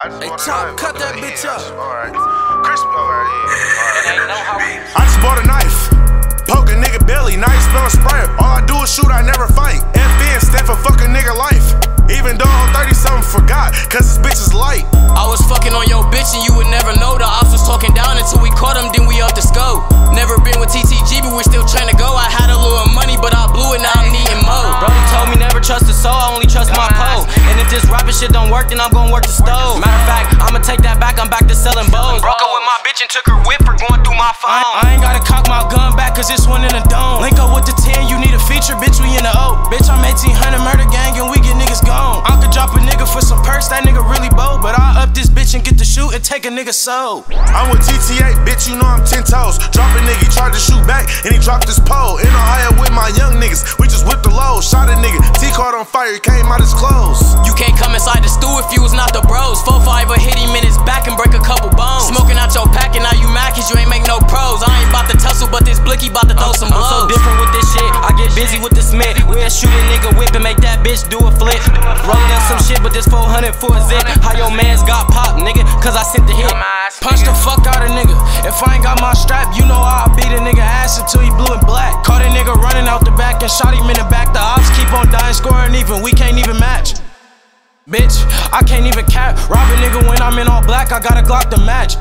Hey, Chop, cut that bitch up. Alright. Chris, alright, yeah. Ain't know how we I just bought a knife. Poke a nigga belly, now you smell a spray. All I do is shoot, I never fight. FN stand for fuck a nigga life. Even though I'm 30 something forgot, cause this bitch is light. I was fucking on your bitch and you would never know. The ops was talking down until we caught him, if rapping shit don't work, then I'm gonna work the stove. Matter of fact, I'ma take that back, I'm back to selling bows. Broke up with my bitch and took her whip for going through my phone. I, I ain't gotta cock my gun back, cause this one in the dome. Link up with the 10, you need a feature, bitch, we in the O. Bitch, I'm 1800 murder gang, and we get niggas gone. I could drop a nigga for some perks, that nigga really bold. But I up this bitch and get the shoot and take a nigga soul. I'm with TTA, bitch, you know I'm 10 toes. Drop a nigga, he tried to shoot back, and he dropped his pole. In Ohio with my young niggas, we just whipped the low. Shot a nigga, T card on fire, he came out his clothes. You can't if you was not the bros. 4-5 will hit him in his back and break a couple bones. Smoking out your pack and now you mad cause you ain't make no pros. I ain't about to tussle, but this blicky about to throw some blows. I'm so different with this shit. I get busy with the Smith. We'll shoot a nigga whip and make that bitch do a flip. Rolling up some shit, but this 400 for a zip. How your man's got popped, nigga? Cause I sent the hit. Punch the fuck out a nigga. If I ain't got my strap, you know how I'll beat a nigga ass until he blue and black. Caught a nigga running out the back and shot him in the back. The ops keep on dying, scoring even. We can't even match. Bitch, I can't even cap. Rob a nigga when I'm in all black. I got a Glock to match.